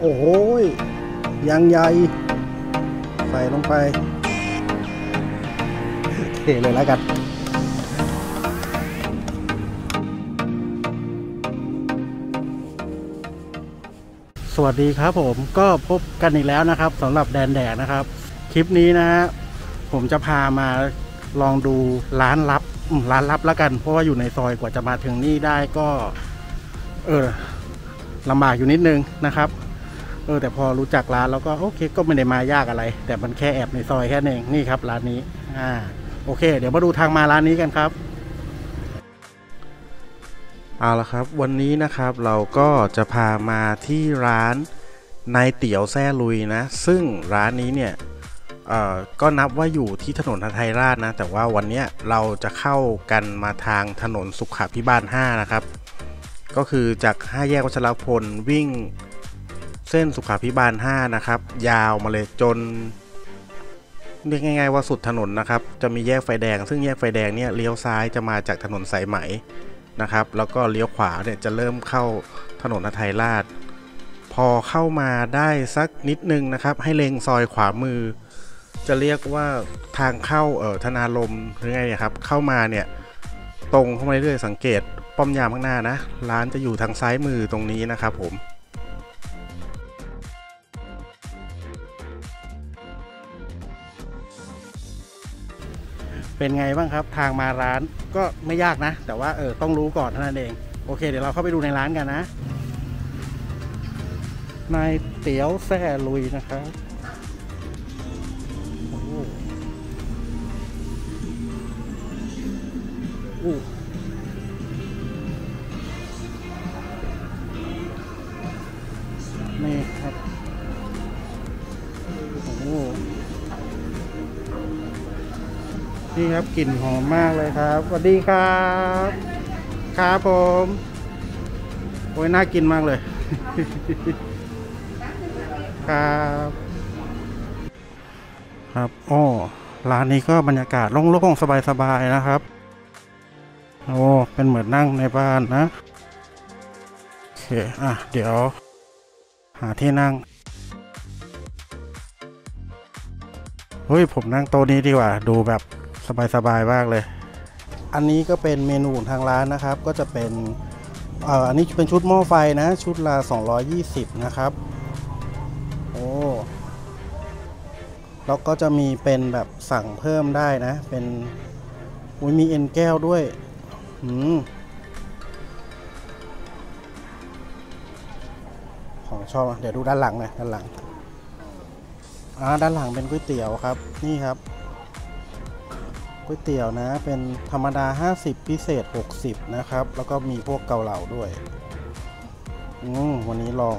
โอ้โหยางใหญ่ ใส่ลงไป เทเลยแล้วกันสวัสดีครับผมก็พบกันอีกแล้วนะครับสำหรับแดนแดกนะครับ คลิปนี้นะฮะผมจะพามาลองดูร้านลับร้านลับแล้วกัน เพราะว่าอยู่ในซอยกว่าจะมาถึงนี่ได้ก็ เออลำบากอยู่นิดนึงนะครับ เออแต่พอรู้จักร้านแล้วก็โอเคก็ไม่ได้มายากอะไร แต่มันแค่แอบในซอยแค่นั้นเองนี่ครับร้านนี้อ่าโอเค เดี๋ยวมาดูทางมาร้านนี้กันครับเอาละครับ วันนี้นะครับเราก็จะพามาที่ร้านนายเตี๋ยวแซ่ลุยนะ ซึ่งร้านนี้เนี่ยเอ่อก็นับว่าอยู่ที่ถนนไทยราชนะ แต่ว่าวันนี้เราจะเข้ากันมาทางถนนสุขาพิบาล 5 นะครับ ก็คือจาก 5 แยกวัชรพลวิ่ง ส้นสุขาพิบาล 5 นะครับ ยาวมาเลยจนเรียกง่าย ๆว่าสุดถนนนะครับ จะมีแยกไฟแดง ซึ่งแยกไฟแดงเนี่ยเลี้ยวซ้ายจะมาจากถนนสายไหมนะครับ แล้วก็เลี้ยวขวาเนี่ยจะเริ่มเข้าถนนไทยราช พอเข้ามาได้สักนิดนึงนะครับ ให้เล็งซอยขวามือ จะเรียกว่าทางเข้าเอ่อธนาลมหรือไงเนี่ยครับ เข้ามาเนี่ยตรงเข้ามาเรื่อยๆสังเกตป้อมยามข้างหน้านะ ร้านจะอยู่ทางซ้ายมือตรงนี้นะครับผม เป็นไงบ้างครับ ทางมาร้านก็ไม่ยากนะ แต่ว่าเออต้องรู้ก่อนเท่านั้นเอง โอเค เดี๋ยวเราเข้าไปดูในร้านกันนะ นายเตี๋ยวแซ่ลุยนะครับโอ้ นี่ครับกลิ่นหอมมากเลยครับสวัสดีครับครับผมโอ้ยน่ากินมากเลย ครับครับอ้อร้านนี้ก็บรรยากาศโล่งๆสบายๆนะครับโอ้เป็นเหมือนนั่งในบ้านนะโอเคอะเดี๋ยว หาที่นั่งเฮ้ยผมนั่งโต๊ะนี้ดีกว่า ดูแบบ สบายๆมากเลย อันนี้ก็เป็นเมนูของทางร้านนะครับ ก็จะเป็นเอ่ออันนี้เป็นชุดหม้อไฟนะ ชุดละ220 นะครับ โอ้แล้วก็จะมีเป็นแบบสั่งเพิ่มได้นะ เป็นอุ้ยมีเอ็นแก้วด้วยอืมของชอบเดี๋ยวดูด้านหลังหน่อยด้านหลังอ่าด้านหลังเป็นก๋วยเตี๋ยวครับ นี่ครับ ก๋วยเตี๋ยวนะ เป็นธรรมดา 50 พิเศษ 60 นะครับ แล้วก็มีพวกเกาเหลาด้วย อืมวันนี้ลอง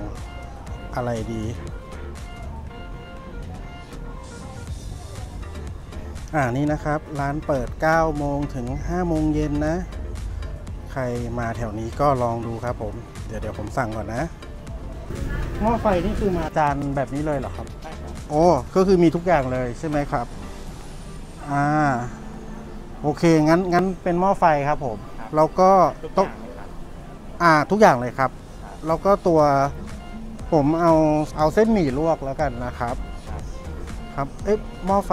อะไรดี อ่านี่นะครับ ร้านเปิด 9 โมงถึง 5 โมงเย็นนะ ใครมาแถวนี้ก็ลองดูครับผม เดี๋ยวเดี๋ยวผมสั่งก่อนนะ หม้อไฟนี่คือมาจานแบบนี้เลยเหรอครับ โอ้ ก็คือมีทุกอย่างเลยใช่ไหมครับ อ่า โอเค งั้นงั้นเป็นหม้อไฟครับผมแล้วก็ต้องอ่าทุกอย่างเลยครับ แล้วก็ตัวผมเอาเอาเส้นหมี่ลวกแล้วกันนะครับ ครับเอ๊ะหม้อไฟ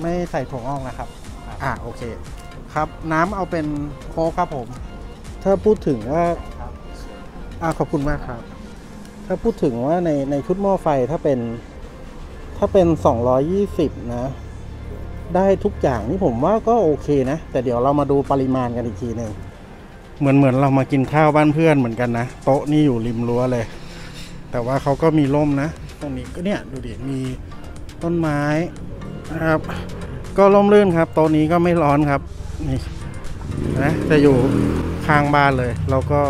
ไม่ใส่ถั่วงอกนะครับ อ่าโอเค ครับ น้ำเอาเป็นโค้กครับผม ถ้าพูดถึงว่าอ่าขอบคุณมากครับ ถ้าพูดถึงว่าในในชุดหม้อไฟถ้าเป็น ถ้าเป็น 220 นะ ได้ทุกอย่างนี่ผมว่าก็โอเคนะ แต่เดี๋ยวเรามาดูปริมาณกันอีกทีหนึ่งเหมือนเหมือนเรามากินข้าวบ้านเพื่อนเหมือนกันนะ โต๊ะนี่อยู่ริมรั้วเลย แต่ว่าเขาก็มีร่มนะ ตรงนี้ก็เนี่ยดูดิมีต้นไม้นะครับ ก็ร่มรื่นครับ โต๊ะนี้ก็ไม่ร้อนครับนี่นะจะอยู่ข้างบ้านเลย แล้วก็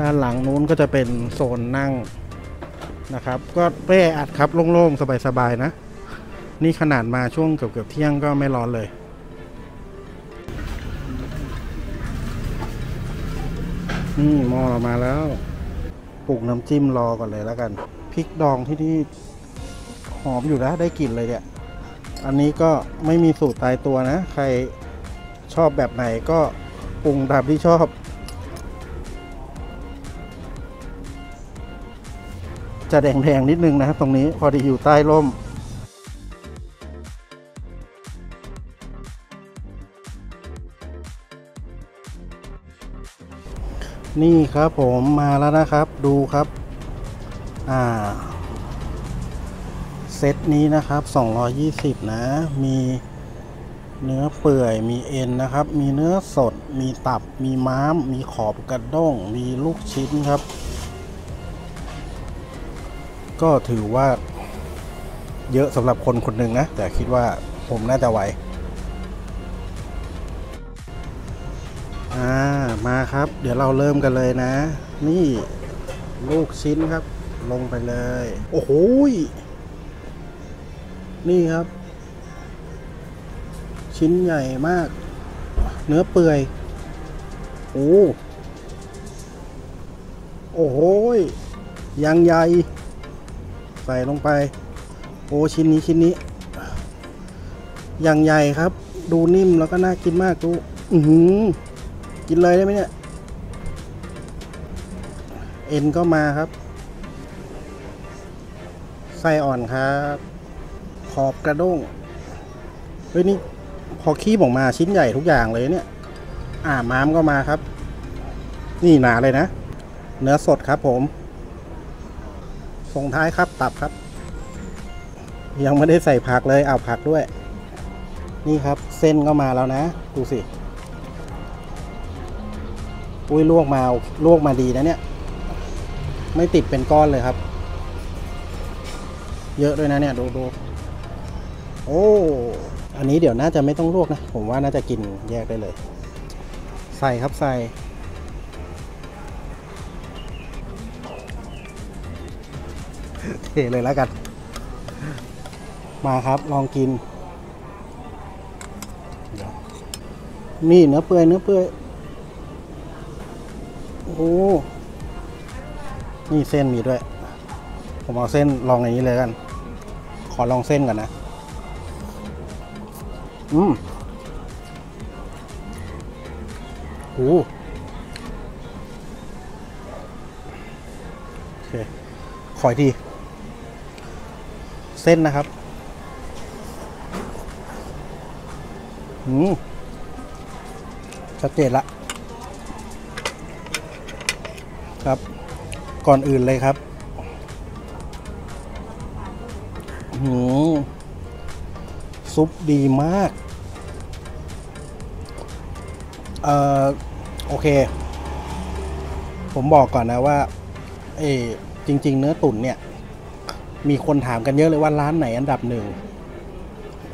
ด้านหลังนู้นก็จะเป็นโซนนั่งนะครับ ก็เป้อัดครับโล่งๆสบายๆนะ นี่ขนาดมาช่วงเกือบๆเที่ยงก็ไม่ร้อนเลยนี่มอเรามาแล้วปรุงน้ำจิ้มรอก่อนเลยแล้วกันพริกดองที่นี่หอมอยู่นะได้กลิ่นเลยเนี่ยอันนี้ก็ไม่มีสูตรตายตัวนะ ใครชอบแบบไหนก็ปรุงตามที่ชอบ จะแดงๆนิดนึงนะตรงนี้พอดีอยู่ใต้ร่ม นี่ครับผมมาแล้วนะครับดูครับ อ่า เซตนี้นะครับ 220 นะ มีเนื้อเปื่อยมีเอ็นนะครับ มีเนื้อสด มีตับ มีม้าม มีขอบกระด้ง มีลูกชิ้นครับ ก็ถือว่าเยอะสำหรับคนคนหนึ่งนะ แต่คิดว่าผมน่าจะไหว อ่ามาครับ เดี๋ยวเราเริ่มกันเลยนะ นี่ลูกชิ้นครับ ลงไปเลย โอ้โหยนี่ครับ ชิ้นใหญ่มาก เนื้อเปื่อยโอ้โอ้โหยยังใหญ่ ใส่ลงไป โอ้ชิ้นนี้ชิ้นนี้ย่างใหญ่ครับ ดูนิ่มแล้วก็น่ากินมากดู อือหือ กินเลยได้ไหมเนี่ย เอ็นก็มาครับ ไส้อ่อนครับ ขอบกระด้ง เฮ้ยนี่ พอคีบออกมาชิ้นใหญ่ทุกอย่างเลยเนี่ย อ่าม้ามก็มาครับ นี่หนาเลยนะ เนื้อสดครับผม ส่งท้ายครับตับครับ ยังไม่ได้ใส่ผักเลย เอาผักด้วย นี่ครับ เส้นก็มาแล้วนะ ดูสิ อุ้ยลวกมาลวกมาดีนะเนี่ย ไม่ติดเป็นก้อนเลยครับ เยอะด้วยนะเนี่ยดูดูโอ้อันนี้เดี๋ยวน่าจะไม่ต้องลวกนะ ผมว่าน่าจะกินแยกได้เลย ใส่ครับใส่เทเลยแล้วกัน มาครับลองกิน นี่เนื้อเปื่อยเนื้อเปื่อย โอ้นี่เส้นมีด้วย ผมเอาเส้นลองในนี้เลยกัน ขอลองเส้นก่อนนะ อืมโอ้โอเค ขออีกที เส้นนะครับ อืมชัดเจนละ ครับ ก่อนอื่นเลยครับหืมซุปดีมาก เอ่อ โอเค ผมบอกก่อนนะว่าเออจริง ๆ เนื้อตุ๋นเนี่ย มีคนถามกันเยอะเลยว่าร้านไหนอันดับหนึ่ง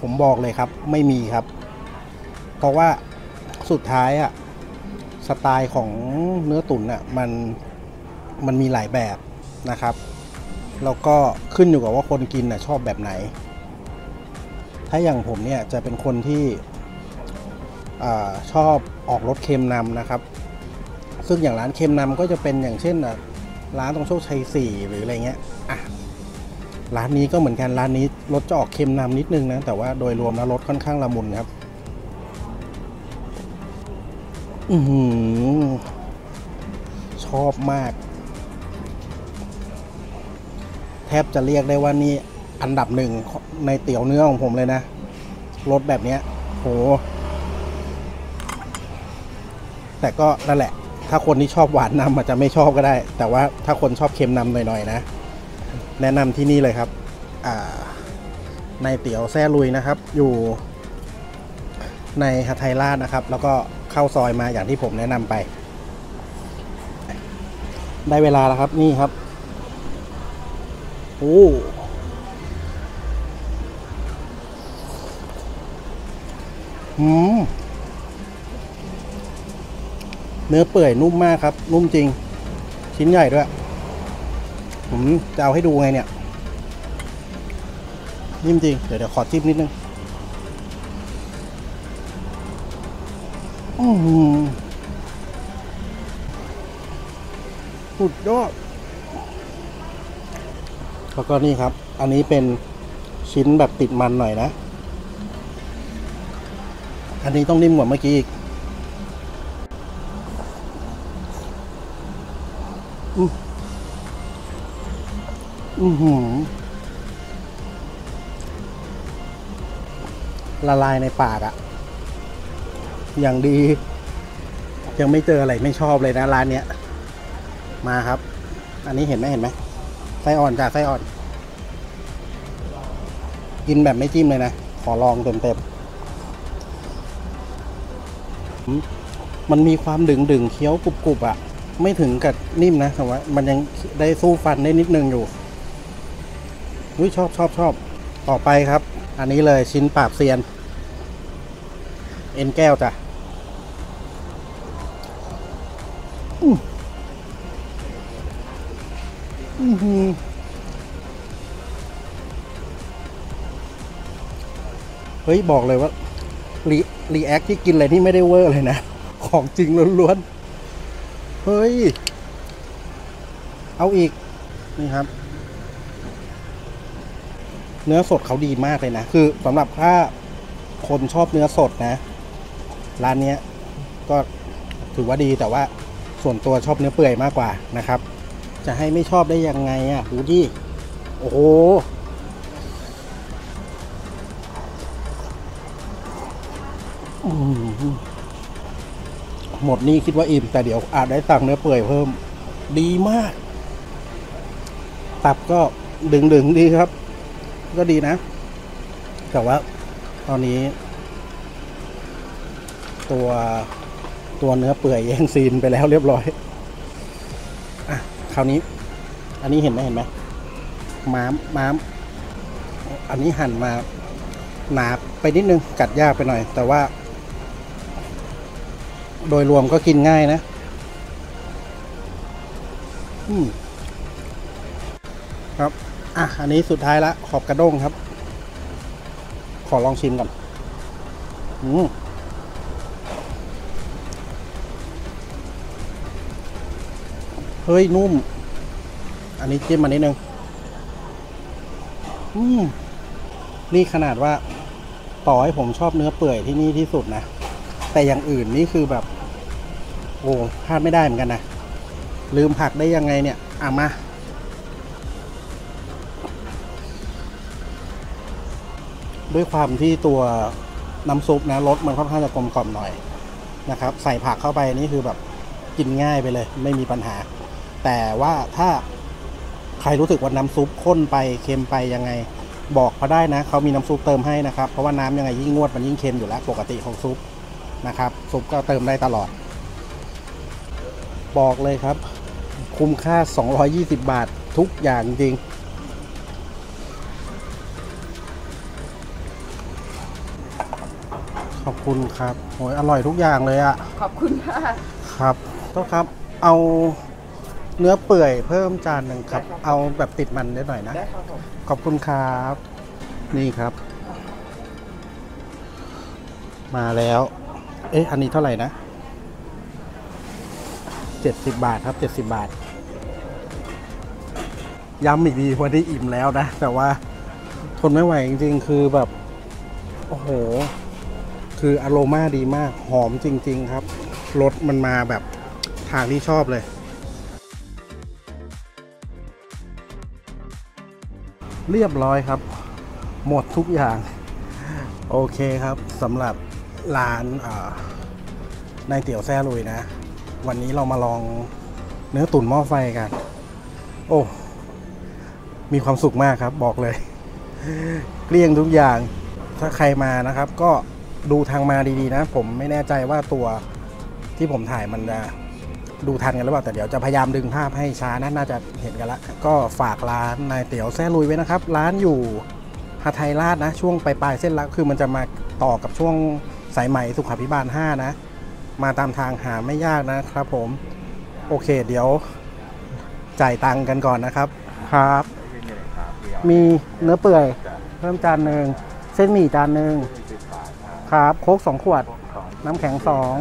ผมบอกเลยครับ ไม่มีครับ เพราะว่าสุดท้ายอะสไตล์ของเนื้อตุ๋นอะมัน มันมีหลายแบบนะครับ แล้วก็ขึ้นอยู่กับว่าคนกินน่ะชอบแบบไหน ถ้าอย่างผมเนี่ยจะเป็นคนที่อชอบออกรสเค็มนำนะครับ ซึ่งอย่างร้านเค็มนำก็จะเป็นอย่างเช่นร้านตรงโชคชัยสี่หรืออะไรเงี้ยอะร้านนี้ก็เหมือนกันร้านนี้รสจะออกเค็มนำนิดนึงนะแต่ว่าโดยรวมแล้วรสค่อนข้างละมุนครับ อือชอบมาก แทบจะเรียกได้ว่านี่อันดับหนึ่งในเตี๋ยวเนื้อของผมเลยนะรสแบบนี้โห แต่ก็นั่นแหละ ถ้าคนที่ชอบหวานนำอาจจะไม่ชอบก็ได้ แต่ว่าถ้าคนชอบเค็มนำหน่อยๆนะ แนะนำที่นี่เลยครับในเตี๋ยวแซ่ลุยนะครับ อยู่ในฮัทไทยราชนะครับ แล้วก็เข้าซอยมาอย่างที่ผมแนะนำไป ได้เวลาแล้วครับนี่ครับ โอ้หืมเนื้อเปื่อยนุ่มมากครับ นุ่มจริง ชิ้นใหญ่ด้วย ผมจะเอาให้ดูไงเนี่ยนิ่มจริง เดี๋ยวเดี๋ยวขอจิ้มนิดนึงอือหือสุดยอด แล้วก็นี่ครับ อันนี้เป็นชิ้นแบบติดมันหน่อยนะ อันนี้ต้องนิ่มกว่าเมื่อกี้อีกอืมอือหือละลายในปากอะอย่างดี ยังไม่เจออะไรไม่ชอบเลยนะร้านเนี้ย มาครับ อันนี้เห็นไหมเห็นไหม ส้อ่อนจ้ะไส้อ่อน กินแบบไม่จิ้มเลยนะ ขอลองเต็มๆมมันมีความดึงดึงๆเคี้ยวกรุบกรุบๆอะไม่ถึงกับนิ่มนะแต่ว่ามันยังได้สู้ฟันได้นิดนึงอยู่อุ้ยชอบชอบชอบต่อไปครับ อันนี้เลยชิ้นปราบเซียน เอ็นแก้วจ้ะ เฮ้ย บอกเลยว่ารี react ที่กินอะไรที่ไม่ได้เวอร์เลยนะ ของจริงล้วนๆ เฮ้ย เอาอีก นี่ครับ เนื้อสดเขาดีมากเลยนะ คือสำหรับถ้าคนชอบเนื้อสดนะ ร้านนี้ก็ถือว่าดีแต่ว่าส่วนตัวชอบเนื้อเปื่อยมากกว่านะครับ จะให้ไม่ชอบได้ยังไงอะ ดูดิ โอ้โหหมดนี่คิดว่าอิ่ม แต่เดี๋ยวอาจได้สั่งเนื้อเปื่อยเพิ่ม ดีมาก ตับก็ดึงดึงดีครับ ก็ดีนะ แต่ว่า ตอนนี้ ตัวตัวเนื้อเปื่อยแย่งซีนไปแล้วเรียบร้อย ราวนี้ อันนี้เห็นไหมเห็นไหมม้ามม้าม อันนี้หั่นมาหนาไปนิดนึงกัดยากไปหน่อย แต่ว่า โดยรวมก็กินง่ายนะอืมครับ อะ อันนี้สุดท้ายละ ขอบกระด้งครับ ขอลองชิมก่อน อืม เฮ้ย นุ่ม อันนี้จิ้มมานิดนึง อืม นี่ขนาดว่า ต่อให้ผมชอบเนื้อเปื่อยที่นี่ที่สุดนะ แต่อย่างอื่นนี่คือแบบ โอ้พลาดไม่ได้เหมือนกันนะ ลืมผักได้ยังไงเนี่ย อะ มาด้วยความที่ตัวน้ำซุปนะรสมันค่อนข้างจะกลมกล่อมหน่อยนะครับ ใส่ผักเข้าไปนี่คือแบบกินง่ายไปเลย ไม่มีปัญหา แต่ว่าถ้าใครรู้สึกว่าน้ำซุปข้นไปเค็มไปยังไง บอกเขาได้นะเขามีน้ำซุปเติมให้นะครับเพราะว่าน้ำยังไงยิ่งงวดมันยิ่งเค็มอยู่แล้วปกติของซุปนะครับ ซุปก็เติมได้ตลอด บอกเลยครับ คุ้มค่า 220 บาททุกอย่างจริงขอบคุณครับโอ้ยอร่อยทุกอย่างเลยอะขอบคุณค่ะ ครับต้องครับ เอา เนื้อเปื่อยเพิ่มจานหนึ่งครับ เอาแบบติดมันได้หน่อยนะ ได้ครับผมขอบคุณครับ นี่ครับ มาแล้ว เอ๊ะ อันนี้เท่าไหร่นะเจ็ดสิบบาทครับเจ็ดสิบาท ย้ำอีกทีวันนี้อิ่มแล้วนะ แต่ว่าทนไม่ไหวจริง ๆ คือแบบ โอ้โห คืออโรมาดีมาก หอมจริง ๆ ครับ รสมันมาแบบทางที่ชอบเลย เรียบร้อยครับ หมดทุกอย่าง โอเคครับสำหรับร้านนายเตี๋ยวแซ่ลุยนะ วันนี้เรามาลองเนื้อตุ๋นหม้อไฟกัน โอ้ มีความสุขมากครับ บอกเลย เกลี้ยงทุกอย่าง ถ้าใครมานะครับ ก็ดูทางมาดีๆนะ ผมไม่แน่ใจว่าตัวที่ผมถ่ายมันจะ ดูทันกันหรือเปล่าแต่เดี๋ยวจะพยายามดึงภาพให้ช้านะน่าจะเห็นกันละก็ฝากร้านนายเตี๋ยวแซ่ลุยไว้นะครับ ร้านอยู่หาไทยราชนะ ช่วงปลายๆเส้นละคือมันจะมาต่อกับช่วงสายใหม่สุขาพิบาล 5 นะ มาตามทางหาไม่ยากนะครับผม โอเคเดี๋ยวจ่ายตังค์กันก่อนนะครับครับ มีเนื้อเปื่อย เพิ่มจานหนึ่งเส้นหมี่จานหนึ่งครับโค้กสองขวด น้ำแข็งสอง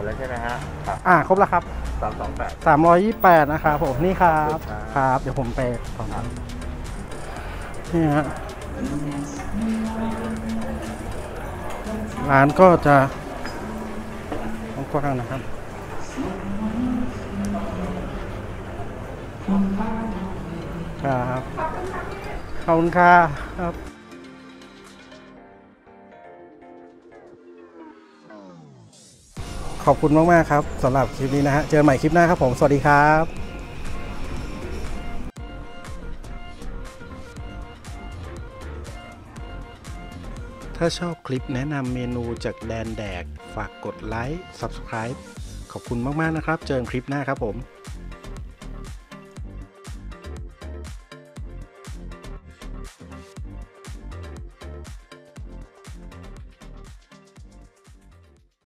ดแล้วใช่ไหมฮะครับอ่าครบแล้วครับสามสองแปดสามร้อยยี่แปดนะครับผมนี่ครับครับครับเดี๋ยวผมไปก่อนครับ นี่ฮะร้านก็จะกว้างๆนะครับ ครับขอบคุณค่ะครับ ขอบคุณมาก ๆ ครับสำหรับคลิปนี้นะฮะ เจอกันใหม่คลิปหน้าครับผม สวัสดีครับถ้าชอบคลิปแนะนำเมนูจากแดนแดก ฝากกดไลค์ Subscribe ขอบคุณมาก ๆ นะครับ เจอกันคลิปหน้าครับผม